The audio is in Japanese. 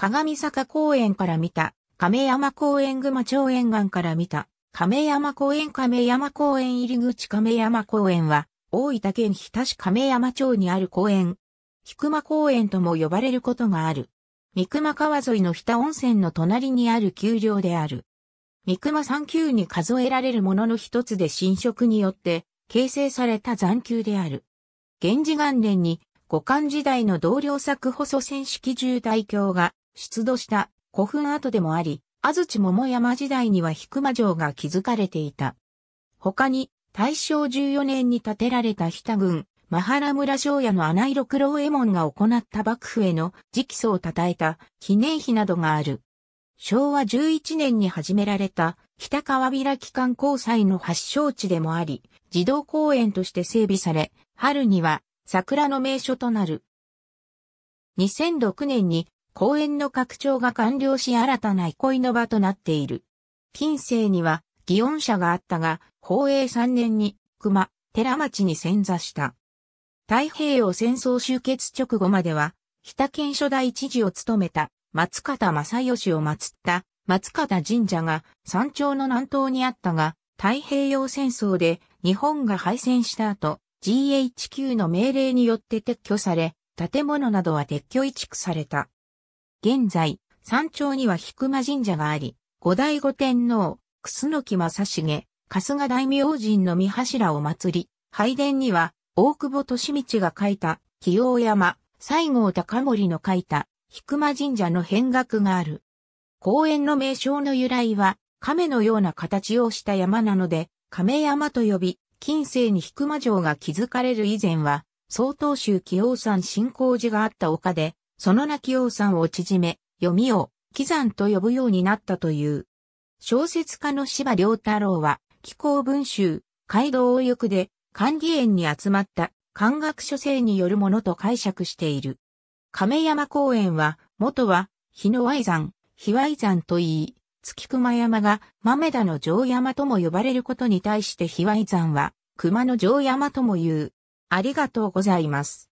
鏡坂公園から見た、亀山公園熊町沿岸から見た、亀山公園亀山公園入口亀山公園は、大分県日田市亀山町にある公園。ひ熊公園とも呼ばれることがある。三熊川沿いの日田温泉の隣にある丘陵である。三熊山丘に数えられるものの一つで侵食によって形成された残丘である。源氏元年に五漢時代の同僚作細線式重大橋が出土した古墳跡でもあり、安土桃山時代には引熊城が築かれていた。他に大正14年に建てられた日田郡、マハラ村庄屋の穴色黒右衛門が行った幕府への直訴を称えた記念碑などがある。昭和11年に始められた北川開き観光祭の発祥地でもあり、児童公園として整備され、春には桜の名所となる。2006年に公園の拡張が完了し新たな憩いの場となっている。近世には祇園社があったが、宝永3年に熊、寺町に遷座した。太平洋戦争終結直後までは、北県初代知事を務めた松方正義を祀った松方神社が山頂の南東にあったが、太平洋戦争で日本が敗戦した後、GHQ の命令によって撤去され、建物などは撤去移築された。現在、山頂には菊間神社があり、五代五天皇、楠木正成、春日大明神の御柱を祀り、拝殿には大久保利道が書いた清山、西郷隆盛の書いた菊間神社の変額がある。公園の名称の由来は、亀のような形をした山なので、亀山と呼び、近世に菊間城が築かれる以前は、曹洞宗清山新興寺があった丘で、その名清山を縮め、読みを、木山と呼ぶようになったという。小説家の柴良太郎は、気候文集、街道を行くで、管理園に集まった漢学書生によるものと解釈している。亀山公園は、元は、日の愛山、日愛山と言い、月熊山が豆田の城山とも呼ばれることに対して日愛山は、熊の城山とも言う。ありがとうございます。